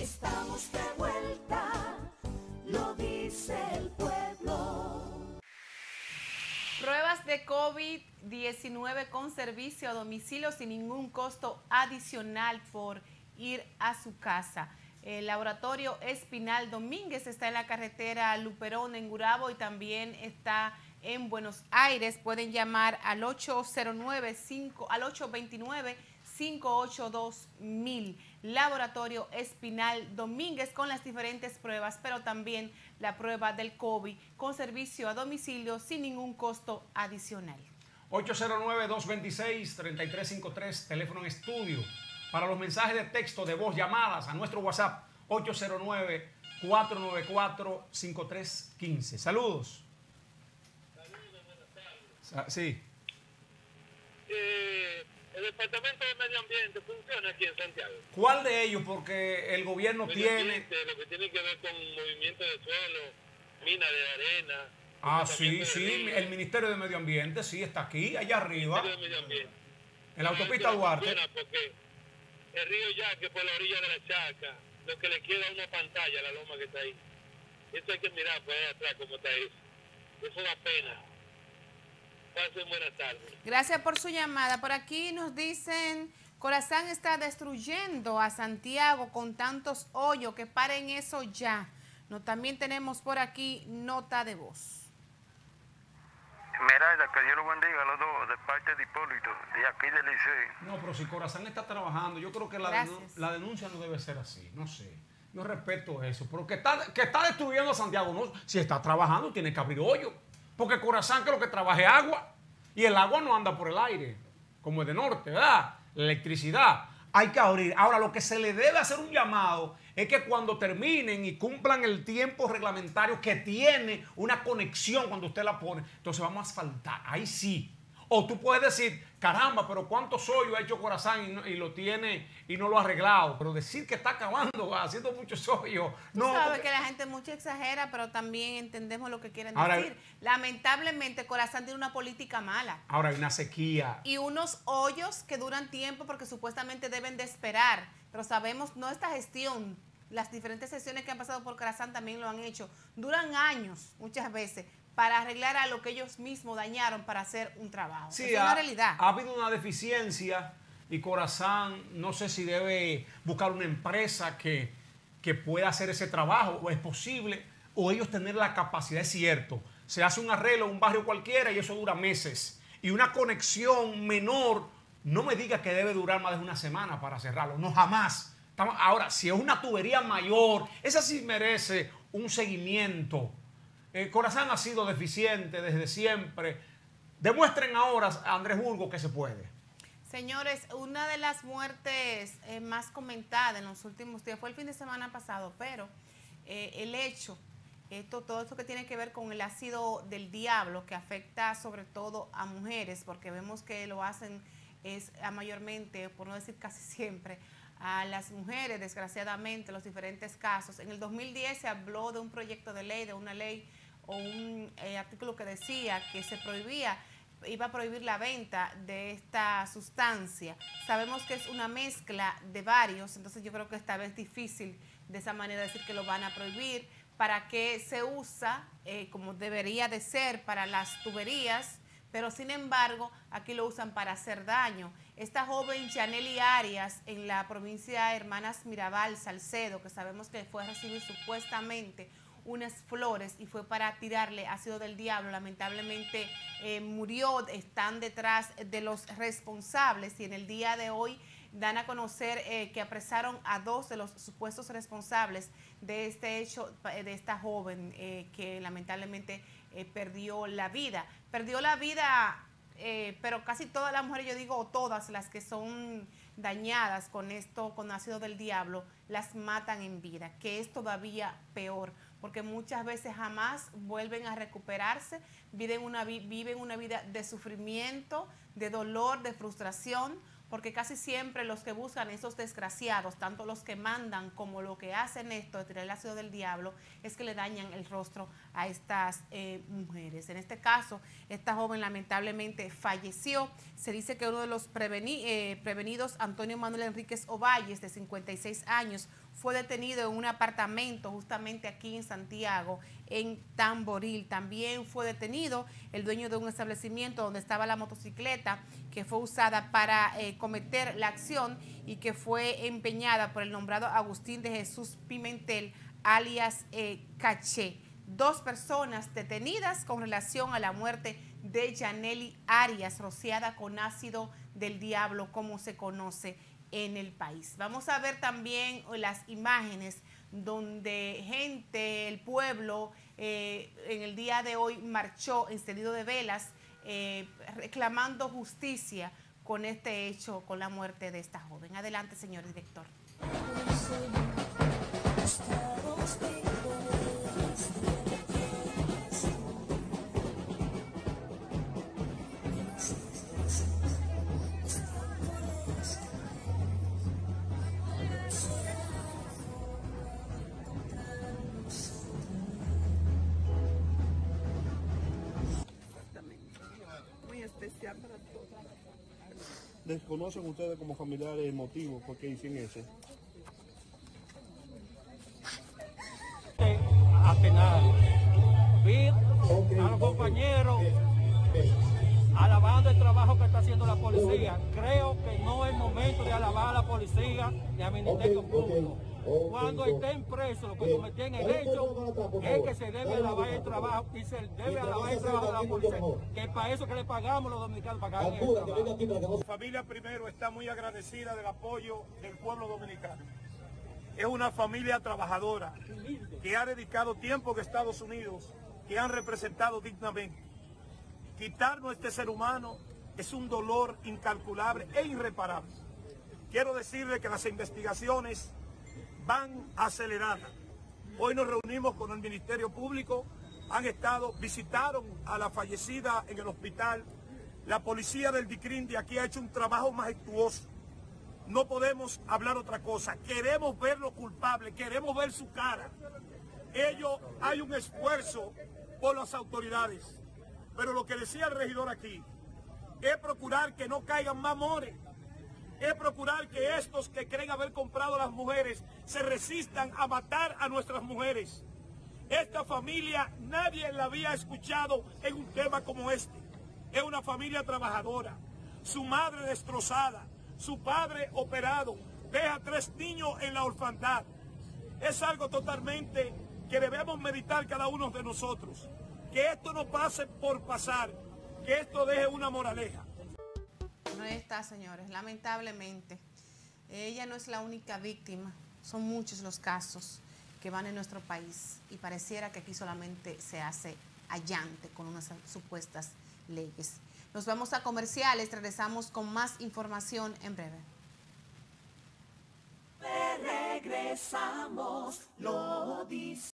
Estamos de vuelta, lo dice el pueblo. Pruebas de COVID-19 con servicio a domicilio sin ningún costo adicional por ir a su casa. El laboratorio Espinal Domínguez está en la carretera Luperón en Gurabo y también está en Buenos Aires. Pueden llamar al 809 al 829 582 mil. Laboratorio Espinal Domínguez con las diferentes pruebas, pero también la prueba del COVID con servicio a domicilio sin ningún costo adicional. 809-226-3353, teléfono en estudio. Para los mensajes de texto, de voz, llamadas a nuestro WhatsApp, 809-494-5315. Saludos. Saludos, buenas tardes. Sí. Eh, el Departamento de Medio Ambiente funciona aquí en Santiago. ¿Cuál de ellos? Porque el gobierno Medio tiene... ambiente, lo que tiene que ver con movimiento de suelo, mina de arena. Ah, sí, sí, el Ministerio de Medio Ambiente, sí, está aquí, allá arriba, Ministerio de Medio Ambiente. en la autopista Eso Duarte. Porque el río Yaque por la orilla de la Chaca, lo que le queda es una pantalla a la loma que está ahí. Eso hay que mirar por ahí atrás cómo está eso. Eso da pena. Pasen buenas tardes. Gracias por su llamada. Por aquí nos dicen, Corazán está destruyendo a Santiago con tantos hoyos, que paren eso ya. No, también tenemos por aquí nota de voz. Esmeralda, que Dios lo bendiga a los dos, de parte de Hipólito, de aquí del Liceo. No, pero si Corazán está trabajando, yo creo que la, la denuncia no debe ser así, no sé. Yo respeto eso, pero que está, que está destruyendo a Santiago, no, si está trabajando tiene que abrir hoyo, porque Corazán creo que trabaje agua, y el agua no anda por el aire, como es de norte, ¿verdad? La electricidad, hay que abrir. Ahora, lo que se le debe hacer un llamado es que cuando terminen y cumplan el tiempo reglamentario que tiene una conexión cuando usted la pone, entonces vamos a asfaltar, ahí sí. O tú puedes decir, caramba, pero cuántos hoyos ha hecho Corazán y, no- y lo tiene y no lo ha arreglado. Pero decir que está acabando, haciendo muchos hoyos. Tú No, sabes porque- que la gente mucho exagera, pero también entendemos lo que quieren Ahora- decir. Lamentablemente, Corazán tiene una política mala. ahora hay una sequía. y unos hoyos que duran tiempo porque supuestamente deben de esperar. Pero sabemos, no esta gestión, las diferentes sesiones que han pasado por Corazán también lo han hecho. Duran años muchas veces para arreglar a lo que ellos mismos dañaron para hacer un trabajo. Sí, es ha, una realidad. ha habido una deficiencia y Corazán no sé si debe buscar una empresa que, que pueda hacer ese trabajo, o es posible, o ellos tener la capacidad, es cierto. Se hace un arreglo en un barrio cualquiera y eso dura meses. Y una conexión menor, no me diga que debe durar más de una semana para cerrarlo, no jamás. Ahora, si es una tubería mayor, esa sí merece un seguimiento. Eh, Corazán ha sido deficiente desde siempre. Demuestren ahora a Andrés Burgo que se puede. Señores, una de las muertes eh, más comentadas en los últimos días fue el fin de semana pasado, pero eh, el hecho, esto, todo esto que tiene que ver con el ácido del diablo, que afecta sobre todo a mujeres, porque vemos que lo hacen es a mayormente, por no decir casi siempre, a las mujeres, desgraciadamente, los diferentes casos. En el 2010 se habló de un proyecto de ley, de una ley o un eh, artículo que decía que se prohibía iba a prohibir la venta de esta sustancia. Sabemos que es una mezcla de varios, entonces yo creo que esta vez es difícil de esa manera decir que lo van a prohibir. ¿Para qué se usa eh, como debería de ser para las tuberías? Pero sin embargo, aquí lo usan para hacer daño. Esta joven Chaneli Arias en la provincia de Hermanas Mirabal, Salcedo, que sabemos que fue a recibir supuestamente unas flores y fue para tirarle ácido del diablo. Lamentablemente eh, murió, están detrás de los responsables y en el día de hoy dan a conocer eh, que apresaron a dos de los supuestos responsables de este hecho, de esta joven eh, que lamentablemente eh, perdió la vida. Perdió la vida, eh, pero casi todas las mujeres, yo digo todas las que son dañadas con esto, con ácido del diablo, las matan en vida, que es todavía peor, porque muchas veces jamás vuelven a recuperarse, viven una, vi- viven una vida de sufrimiento, de dolor, de frustración, porque casi siempre los que buscan esos desgraciados, tanto los que mandan como los que hacen esto de tirar el ácido del diablo, es que le dañan el rostro a estas eh, mujeres. En este caso, esta joven lamentablemente falleció. Se dice que uno de los eh, prevenidos, Antonio Manuel Enríquez Ovalles, de 56 años, fue detenido en un apartamento justamente aquí en Santiago, en Tamboril. También fue detenido el dueño de un establecimiento donde estaba la motocicleta que fue usada para eh, cometer la acción y que fue empeñada por el nombrado Agustín de Jesús Pimentel, alias eh, Caché. Dos personas detenidas con relación a la muerte de Janely Arias, rociada con ácido del diablo, como se conoce en el país. Vamos a ver también las imágenes donde gente, el pueblo, eh, en el día de hoy marchó encendido de velas, eh, reclamando justicia con este hecho, con la muerte de esta joven. Adelante, señor director. ¿Desconocen ustedes como familiares el motivo por qué dicen eso? Apenar. Vi a los compañeros alabando el trabajo que está haciendo la policía. Creo que no es momento de alabar a la policía ni al Ministerio Público. Cuando estén presos los que cometían el hecho, es que se debe alabar el trabajo y se debe alabar el trabajo de la policía. Que para eso que le pagamos los dominicanos pagan Mi familia primero está muy agradecida del apoyo del pueblo dominicano. Es una familia trabajadora que ha dedicado tiempo en Estados Unidos, que han representado dignamente. Quitarnos este ser humano es un dolor incalculable e irreparable. Quiero decirle que las investigaciones van aceleradas. Hoy nos reunimos con el Ministerio Público, han estado, visitaron a la fallecida en el hospital. La policía del DICRIN de aquí ha hecho un trabajo majestuoso. No podemos hablar otra cosa. Queremos ver lo culpable, queremos ver su cara. Ellos, hay un esfuerzo por las autoridades. Pero lo que decía el regidor aquí es procurar que no caigan más mores es procurar que estos que creen haber comprado a las mujeres se resistan a matar a nuestras mujeres. Esta familia nadie la había escuchado en un tema como este. Es una familia trabajadora, su madre destrozada, su padre operado, deja tres niños en la orfandad. Es algo totalmente que debemos meditar cada uno de nosotros. Que esto no pase por pasar, que esto deje una moraleja. No está, señores, lamentablemente. Ella no es la única víctima, son muchos los casos que van en nuestro país y pareciera que aquí solamente se hace allante con unas supuestas leyes. Nos vamos a comerciales, regresamos con más información en breve. Regresamos, lo dice.